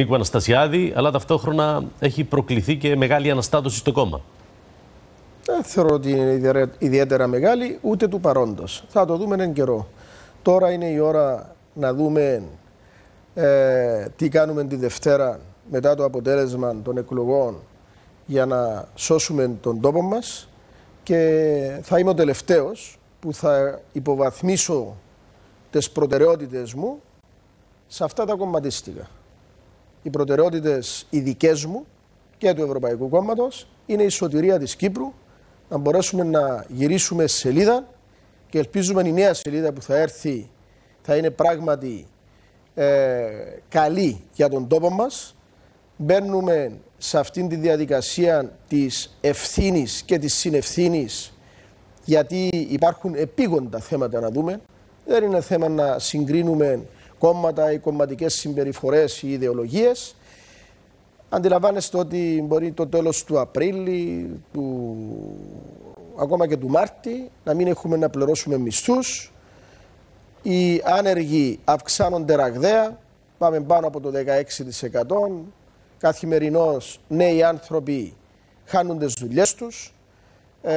Νίκο Αναστασιάδη, αλλά ταυτόχρονα έχει προκληθεί και μεγάλη αναστάτωση στο κόμμα. Δεν θεωρώ ότι είναι ιδιαίτερα μεγάλη, ούτε του παρόντος. Θα το δούμε έναν καιρό. Τώρα είναι η ώρα να δούμε ε, τι κάνουμε τη Δευτέρα μετά το αποτέλεσμα των εκλογών για να σώσουμε τον τόπο μας και θα είμαι ο τελευταίος που θα υποβαθμίσω τις προτεραιότητες μου σε αυτά τα κομματίστικα. Οι προτεραιότητες οι δικές μου και του Ευρωπαϊκού Κόμματος είναι η σωτηρία της Κύπρου, να μπορέσουμε να γυρίσουμε σελίδα και ελπίζουμε η νέα σελίδα που θα έρθει θα είναι πράγματι ε, καλή για τον τόπο μας. Μπαίνουμε σε αυτήν τη διαδικασία της ευθύνης και της συνευθύνης γιατί υπάρχουν επίγοντα θέματα να δούμε. Δεν είναι θέμα να συγκρίνουμε κόμματα ή κομματικές συμπεριφορές ή ιδεολογίες. Αντιλαμβάνεστε ότι μπορεί το τέλος του Απρίλη, του... ακόμα και του Μάρτη, να μην έχουμε να πληρώσουμε μισθούς. Οι άνεργοι αυξάνονται ραγδαία, πάμε πάνω από το 16%. Καθημερινώς νέοι άνθρωποι χάνουν τις δουλειές τους. Ε,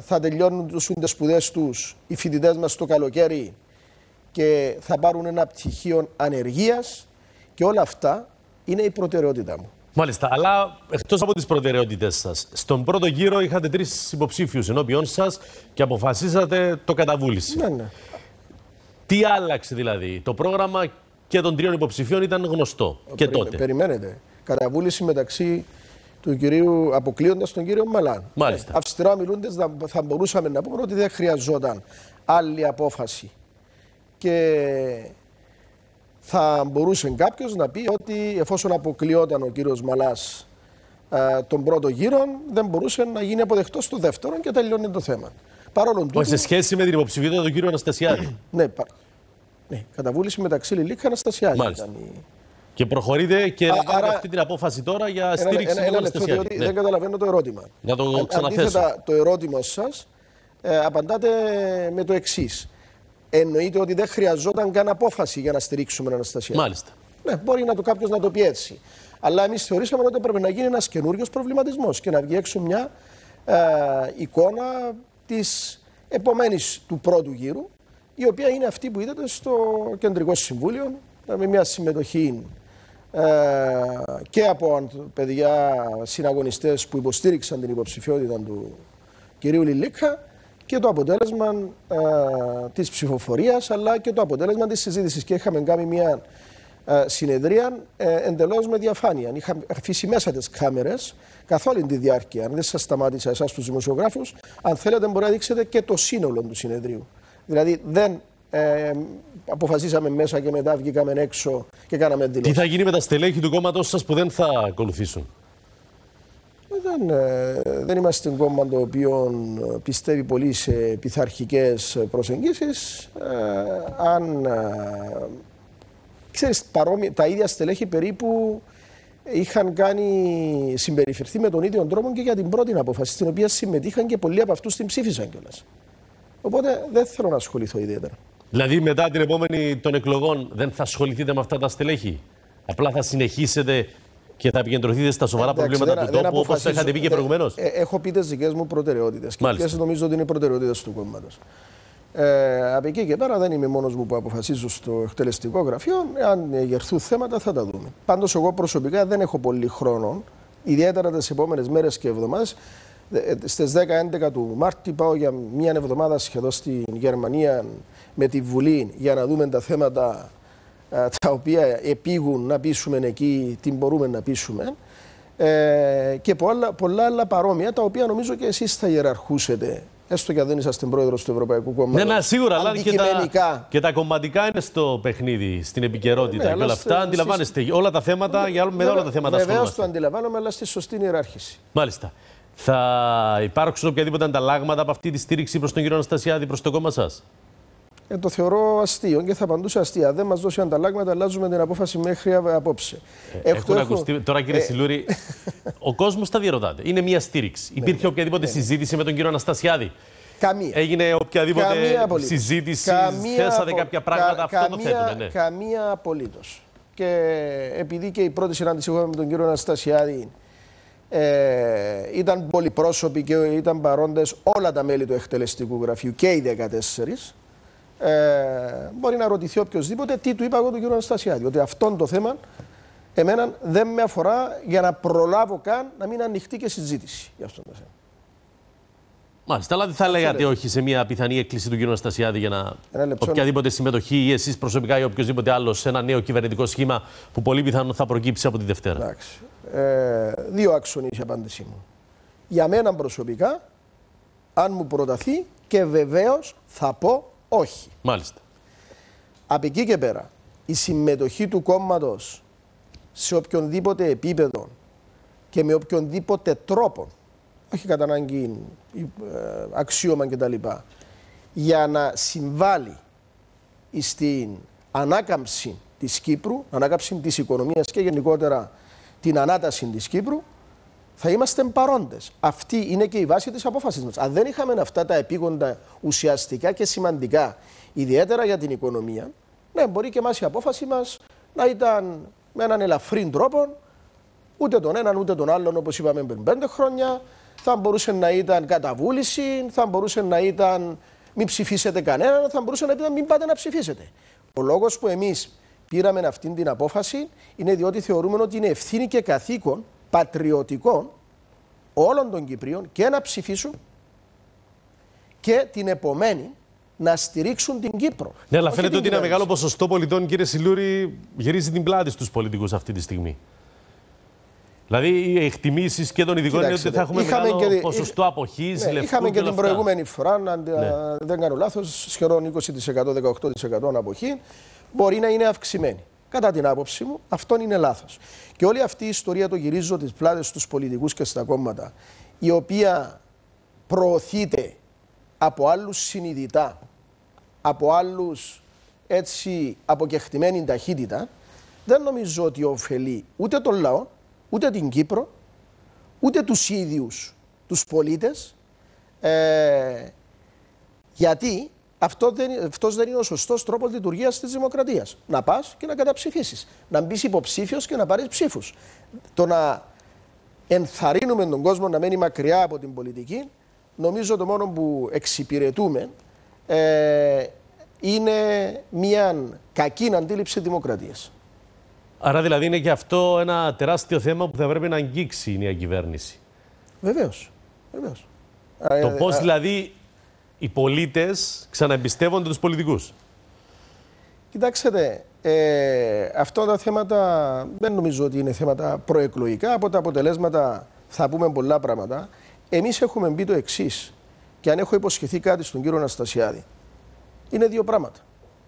θα τελειώνουν τις σπουδές τους οι φοιτητές μας το καλοκαίρι και θα πάρουν ένα πτυχίο ανεργίας και όλα αυτά είναι η προτεραιότητά μου. Μάλιστα, αλλά εκτός από τις προτεραιότητες σας, στον πρώτο γύρο είχατε τρεις υποψήφιους ενώπιον σας και αποφασίσατε το καταβούληση. Ναι, ναι. Τι άλλαξε δηλαδή, το πρόγραμμα και των τριών υποψηφίων ήταν γνωστό και τότε; Περιμένετε. Καταβούληση μεταξύ του κυρίου, αποκλείοντας τον κύριο Μαλάν. Μάλιστα. Ε, αυστηρά μιλούνται, θα μπορούσαμε να πούμε ότι δεν χρειαζόταν άλλη απόφαση. Και θα μπορούσε κάποιος να πει ότι εφόσον αποκλειόταν ο κύριος Μαλάς ε, τον πρώτο γύρο, δεν μπορούσε να γίνει αποδεκτός στο δεύτερο και τελειώνει το θέμα. Παρόλο τούτου, σε σχέση με την υποψηφιότητα του κύριου Αναστασιάδη. ναι, πα... ναι, καταβούληση μεταξύ Λιλίκ και Αναστασιάδη. Μάλιστα. Ήταν η... Και προχωρείτε και να κάνετε αυτή την απόφαση τώρα για στήριξη ένα, ένα, του ένα ναι. Δεν καταλαβαίνω το ερώτημα. Να το ξαναθέσω. Αντίθετα, το ερώτημα σας ε, απαντάτε με το εξής εννοείται ότι δεν χρειαζόταν καν απόφαση για να στηρίξουμε την Αναστασία. Μάλιστα. Ναι, μπορεί να το κάποιος να το πει έτσι. Αλλά εμείς θεωρήσαμε ότι έπρεπε να γίνει ένας καινούριος προβληματισμός και να βγει έξω μια ε, εικόνα της επομένης του πρώτου γύρου, η οποία είναι αυτή που είδατε στο Κεντρικό Συμβούλιο, με μια συμμετοχή ε, και από παιδιά συναγωνιστές που υποστήριξαν την υποψηφιότητα του κυρίου Λιλίκα και το αποτέλεσμα ε, της ψηφοφορίας αλλά και το αποτέλεσμα της συζήτησης. Και είχαμε κάνει μια ε, συνεδρία ε, εντελώς με διαφάνεια. Είχαμε αφήσει μέσα τις κάμερες καθ' όλη τη διάρκεια. Αν δεν σας σταμάτησα εσάς τους δημοσιογράφους, αν θέλετε μπορεί να δείξετε και το σύνολο του συνεδρίου. Δηλαδή δεν ε, αποφασίσαμε μέσα και μετά βγήκαμε έξω και κάναμε δηλώσεις. Τι θα γίνει με τα στελέχη του κόμματος σας που δεν θα ακολουθήσουν; Δεν, ε, δεν είμαστε κόμμα το οποίο ε, πιστεύει πολύ σε πειθαρχικές προσεγγίσεις. Ε, αν ξέρεις, παρόμοι, τα ίδια στελέχη περίπου είχαν κάνει συμπεριφερθεί με τον ίδιο τρόπο και για την πρώτη απόφαση, στην οποία συμμετείχαν και πολλοί από αυτούς την ψήφισαν κιόλας. Οπότε δεν θέλω να ασχοληθώ ιδιαίτερα. Δηλαδή, μετά την επόμενη των εκλογών, δεν θα ασχοληθείτε με αυτά τα στελέχη; Απλά θα συνεχίσετε και θα επικεντρωθείτε στα σοβαρά Εντάξει, προβλήματα δεν, του τόπου, όπως είχατε πει και προηγουμένως. Ε, έχω πει τις δικές μου προτεραιότητες. Και ποιε νομίζω ότι είναι οι προτεραιότητες του κόμματος. Ε, από εκεί και πέρα δεν είμαι μόνος μου που αποφασίζω στο εκτελεστικό γραφείο. Αν γερθούν θέματα θα τα δούμε. Πάντως, εγώ προσωπικά δεν έχω πολύ χρόνο, ιδιαίτερα τις επόμενες μέρες και εβδομάδες. Στις 10-11 του Μάρτη πάω για μια εβδομάδα σχεδόν στην Γερμανία με τη Βουλή για να δούμε τα θέματα ε, τα οποία επίγουν να πείσουμε εκεί τι μπορούμε να πείσουμε ε, και πολλά, πολλά άλλα παρόμοια τα οποία νομίζω και εσείς θα ιεραρχούσετε έστω και αν δεν είσαστε πρόεδρος του Ευρωπαϊκού Κόμματος. Ναι, ναι, σίγουρα, αλλά και τα, και τα κομματικά είναι στο παιχνίδι, στην επικαιρότητα ναι, και όλα αυτά. Αντιλαμβάνεστε όλα τα θέματα, ναι, για, με όλα τα θέματα Βεβαίω το αντιλαμβάνομαι, αλλά στη σωστή ιεράρχηση. Μάλιστα. Θα υπάρξουν οποιαδήποτε ανταλλάγματα από αυτή τη στήριξη προς τον κύριο Αναστασιάδη, προς το κόμμα σας; Ε, το θεωρώ αστείο και θα απαντούσα αστεία. Δεν μας δώσει ανταλλάγματα, αλλάζουμε την απόφαση μέχρι απόψε. Ε, Έχουν έχω... ακουστεί. Τώρα, κύριε ε... Σιλούρη, ο κόσμος τα διαρωτάται. Είναι μια στήριξη. Ναι, Υπήρχε ναι, οποιαδήποτε ναι. συζήτηση με τον κύριο Αναστασιάδη; Καμία. Έγινε οποιαδήποτε καμία συζήτηση. Καμία θέσατε κάποια πράγματα. Κα, αυτό καμία, το θέτουμε. Ναι. Καμία απολύτως. και επειδή και η πρώτη συνάντηση που είχαμε με τον κύριο Αναστασιάδη ε, ήταν πολυπρόσωποι και ήταν παρόντες όλα τα μέλη του εκτελεστικού γραφείου και οι 14, ε, μπορεί να ρωτηθεί οποιοδήποτε τι του είπα εγώ τον κύριο Αναστασιάδη. Ότι αυτό το θέμα εμένα δεν με αφορά για να προλάβω καν να μην ανοιχτεί και συζήτηση για αυτό το θέμα. Μάλιστα, αλλά δεν θα λέγατε όχι σε μια πιθανή έκκληση του κ. Αναστασιάδη για να οποιαδήποτε συμμετοχή ή εσείς προσωπικά ή οποιοδήποτε άλλος σε ένα νέο κυβερνητικό σχήμα που πολύ πιθανόν θα προκύψει από τη Δευτέρα. Εντάξει. Ε, δύο άξονες η απάντησή μου. Για μένα προσωπικά, αν μου προταθεί και βεβαίως θα πω όχι. Μάλιστα. Από εκεί και πέρα, η συμμετοχή του κόμματος σε οποιονδήποτε επίπεδο και με οποιονδήποτε τρόπο όχι κατά ανάγκη ε, αξίωμα κτλ. για να συμβάλλει στην ανάκαμψη της Κύπρου, ανάκαμψη της οικονομίας και γενικότερα την ανάταση της Κύπρου, θα είμαστε παρόντες. Αυτή είναι και η βάση της απόφαση μας. Αν δεν είχαμε αυτά τα επίγοντα ουσιαστικά και σημαντικά, ιδιαίτερα για την οικονομία, ναι, μπορεί και εμάς η απόφαση μας να ήταν με έναν ελαφρύ τρόπο, ούτε τον έναν ούτε τον άλλον, όπως είπαμε πριν πέντε χρόνια, θα μπορούσε να ήταν καταβούληση, θα μπορούσε να ήταν μην ψηφίσετε κανέναν, θα μπορούσε να ήταν μην πάτε να ψηφίσετε. Ο λόγος που εμείς πήραμε αυτή την απόφαση είναι διότι θεωρούμε ότι είναι ευθύνη και καθήκον πατριωτικών όλων των Κυπρίων και να ψηφίσουν και την επομένη να στηρίξουν την Κύπρο. Ναι, αλλά φαίνεται ότι ένα μεγάλο ποσοστό πολιτών, κύριε Σιλούρη, γυρίζει την πλάτη στους πολιτικούς αυτή τη στιγμή. Δηλαδή οι εκτιμήσεις και των ειδικών είναι ότι θα έχουμε μεγάλο και, ποσοστό αποχής. Ναι, είχαμε και, την προηγούμενη φορά, αν ναι. δεν κάνω λάθος, σχεδόν 20%-18% αποχή. Μπορεί να είναι αυξημένη. Κατά την άποψή μου, αυτό είναι λάθος. Και όλη αυτή η ιστορία το γυρίζω τις πλάτες στους πολιτικούς και στα κόμματα, η οποία προωθείται από άλλους συνειδητά, από άλλους έτσι αποκεχτημένη ταχύτητα, δεν νομίζω ότι ωφελεί ούτε τον λαό, ούτε την Κύπρο, ούτε τους ίδιους τους πολίτες, ε, γιατί αυτό δεν, αυτός δεν είναι ο σωστός τρόπος λειτουργίας της δημοκρατίας. Να πας και να καταψηφίσεις. Να μπεις υποψήφιος και να πάρεις ψήφους. Το να ενθαρρύνουμε τον κόσμο να μένει μακριά από την πολιτική, νομίζω το μόνο που εξυπηρετούμε ε, είναι μια κακή αντίληψη δημοκρατίας. Άρα δηλαδή είναι και αυτό ένα τεράστιο θέμα που θα πρέπει να αγγίξει η νέα κυβέρνηση. Βεβαίως. Βεβαίως. Το πώς δηλαδή οι πολίτες ξαναεμπιστεύονται τους πολιτικούς. Κοιτάξτε, ε, αυτά τα θέματα δεν νομίζω ότι είναι θέματα προεκλογικά. Από τα αποτελέσματα θα πούμε πολλά πράγματα. Εμείς έχουμε μπει το εξής, και αν έχω υποσχεθεί κάτι στον κύριο Αναστασιάδη, είναι δύο πράγματα.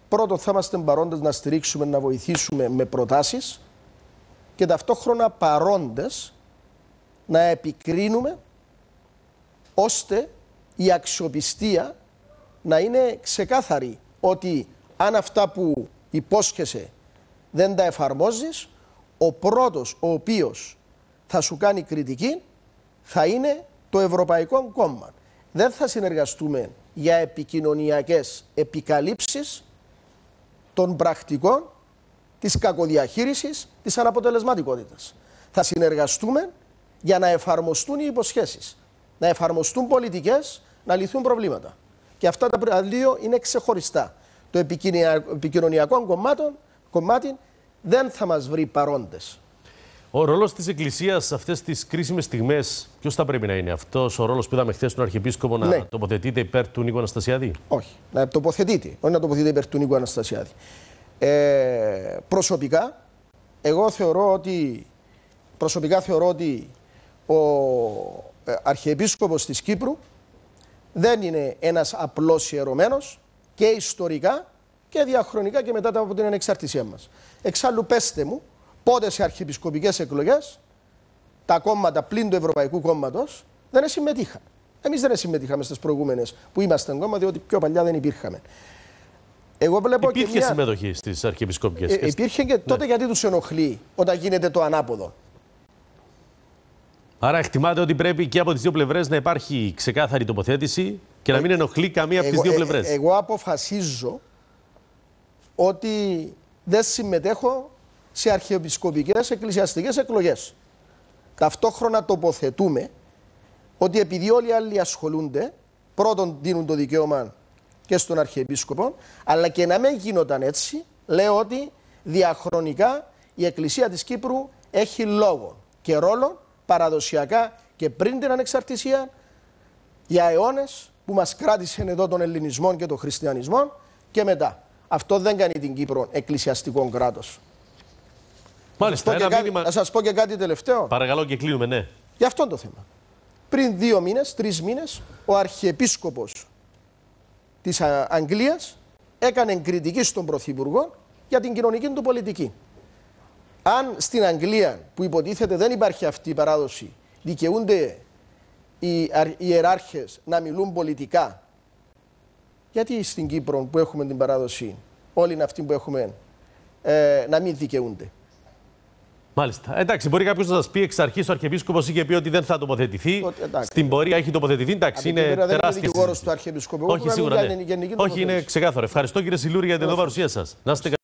Πρώτον, θα είμαστε παρόντες να στηρίξουμε, να βοηθήσουμε με προτάσεις και ταυτόχρονα παρόντες να επικρίνουμε ώστε η αξιοπιστία να είναι ξεκάθαρη ότι αν αυτά που υπόσχεσαι δεν τα εφαρμόζεις, ο πρώτος ο οποίος θα σου κάνει κριτική θα είναι το Ευρωπαϊκό Κόμμα. Δεν θα συνεργαστούμε για επικοινωνιακές επικαλύψεις των πρακτικών της κακοδιαχείρισης της αναποτελεσματικότητας. Θα συνεργαστούμε για να εφαρμοστούν οι υποσχέσεις, να εφαρμοστούν πολιτικές, να λυθούν προβλήματα. Και αυτά τα δύο είναι ξεχωριστά. Το επικοινωνιακό κομμάτι δεν θα μας βρει παρόντες. Ο ρόλος της Εκκλησίας σε αυτές τις κρίσιμες στιγμές, ποιος θα πρέπει να είναι αυτός; Ο ρόλος που είδαμε χθες στον Αρχιεπίσκοπο να ναι. τοποθετείται υπέρ του Νίκου Αναστασιάδη; Όχι, να τοποθετείται, όχι να τοποθετείται υπέρ του Νίκου Αναστασιάδη. Ε, προσωπικά, εγώ θεωρώ ότι, προσωπικά θεωρώ ότι ο ε, Αρχιεπίσκοπος της Κύπρου δεν είναι ένας απλός ιερωμένος και ιστορικά και διαχρονικά και μετά από την ανεξαρτησία μας. Εξάλλου πέστε μου, πότε σε αρχιεπισκοπικές εκλογές τα κόμματα πλην του Ευρωπαϊκού Κόμματος δεν συμμετείχαν. Εμείς δεν συμμετείχαμε στις προηγούμενες που ήμασταν κόμμα, διότι πιο παλιά δεν υπήρχαμε. Εγώ βλέπω υπήρχε και μια... συμμετοχή στις αρχιεπισκοπικές. Ε, υπήρχε και τότε ναι. γιατί τους ενοχλεί όταν γίνεται το ανάποδο. Άρα εκτιμάτε ότι πρέπει και από τις δύο πλευρές να υπάρχει ξεκάθαρη τοποθέτηση και να μην ενοχλεί καμία από τις δύο πλευρές. εγώ αποφασίζω ότι δεν συμμετέχω σε αρχιεπισκοπικές εκκλησιαστικές εκλογές. Ταυτόχρονα τοποθετούμε ότι επειδή όλοι οι άλλοι ασχολούνται, πρώτον δίνουν το δικαίωμα και στον Αρχιεπίσκοπο, αλλά και να μην γίνονταν έτσι, λέω ότι διαχρονικά η Εκκλησία της Κύπρου έχει λόγο και ρόλο παραδοσιακά και πριν την ανεξαρτησία για αιώνες που μας κράτησε εδώ τον ελληνισμό και τον χριστιανισμό και μετά. Αυτό δεν κάνει την Κύπρο εκκλησιαστικό κράτος. Μάλιστα, ένα κάτι, μήνυμα... Να σας πω και κάτι τελευταίο. Παρακαλώ και κλείνουμε, ναι. Για αυτό το θέμα. Πριν δύο μήνες, τρεις μήνες, ο Αρχιεπίσκοπος της Αγγλίας έκανε κριτική στον Πρωθυπουργό για την κοινωνική του πολιτική. Αν στην Αγγλία, που υποτίθεται δεν υπάρχει αυτή η παράδοση, δικαιούνται οι ιεράρχες να μιλούν πολιτικά, γιατί στην Κύπρο που έχουμε την παράδοση, όλοι είναι αυτοί που έχουμε, ε, να μην δικαιούνται. Μάλιστα. Εντάξει, μπορεί κάποιος να σας πει εξ αρχής ο Αρχιεπίσκοπος είχε πει ότι δεν θα τοποθετηθεί. Εντάξει. Στην πορεία έχει τοποθετηθεί. Εντάξει, είναι τεράστια. Δεν είναι δικηγόρος του Αρχιεπίσκοπου. Όχι, σίγουρα. Ναι. Όχι, είναι ξεκάθαρο. Ευχαριστώ κύριε Σιλούρη για την εδώ παρουσία σας. Να είστε